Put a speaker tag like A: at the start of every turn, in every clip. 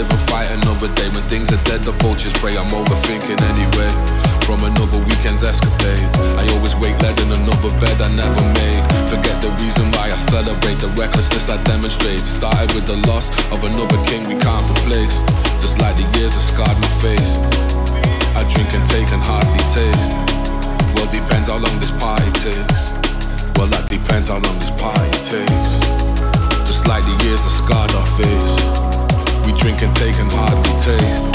A: live and fight another day. When things are dead, the vultures pray. I'm overthinking anyway. From another weekend's escapades. I always wake led in another bed I never made. Forget the reason why I celebrate the recklessness I demonstrate. Started with the loss of another king we can't replace. Just like the years have scarred my face. I drink and take and hardly taste. Well, depends how long this party takes. Well, that depends how long this party takes. Just like the years have scarred our face. We drink and take and hardly taste.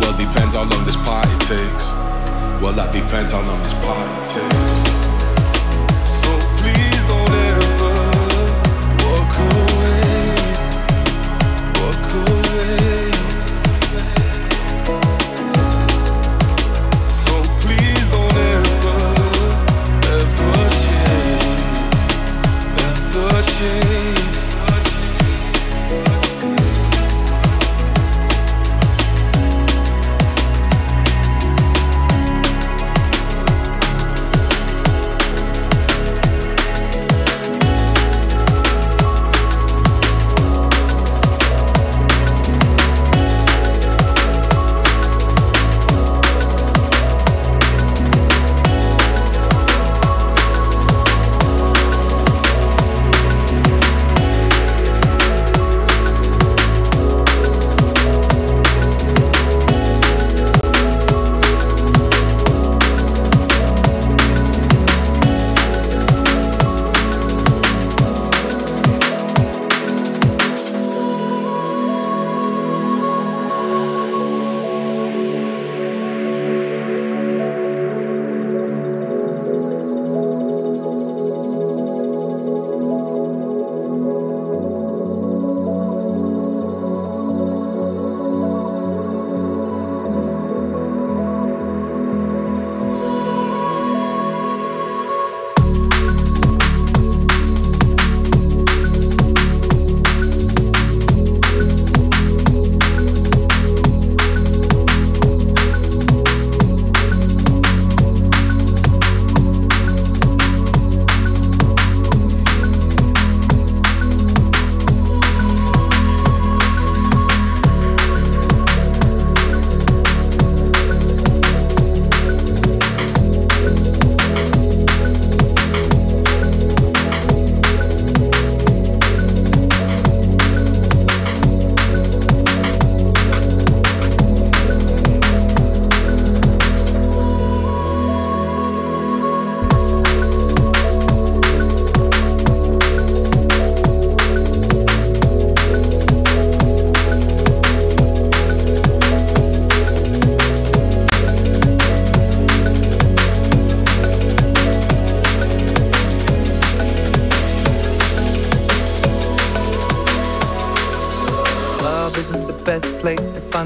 A: Well, depends how long this party takes. Well, that depends how long this party takes. So please don't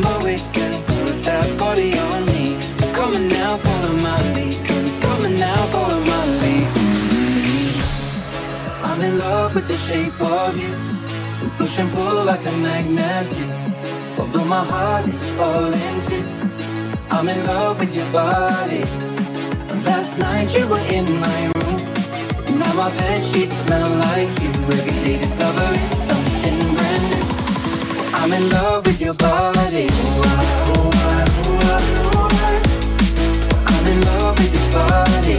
B: my waist and put that body on me. Come now, follow my lead. Come, come now, follow my lead. Mm-hmm. I'm in love with the shape of you. We push and pull like a magnet do. Although my heart is falling too. I'm in love with your body. Last night you were in my room. Now my bed sheets smell like you. Every day discovering something. I'm in love with your body. I'm in love with your body.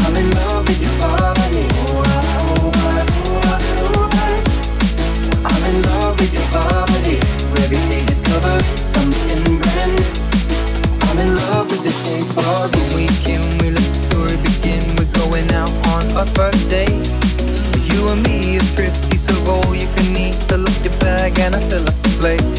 B: I'm in love with your body. I'm in love with your body. Every day discovering something brand new. I'm in love with the shape of the weekend. We let the story begin. We're going out on our first date. Can I fill up
C: the plate.